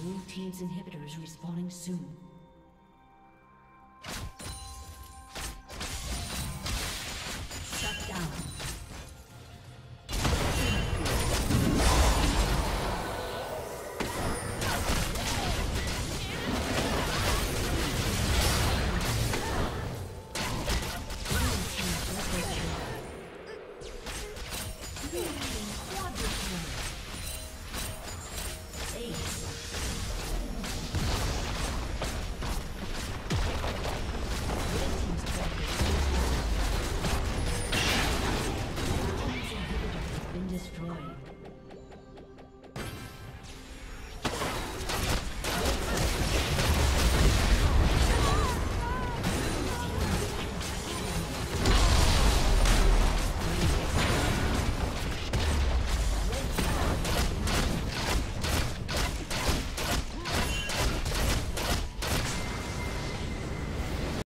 Blue Team's inhibitor is respawning soon. Yeah. destroyed.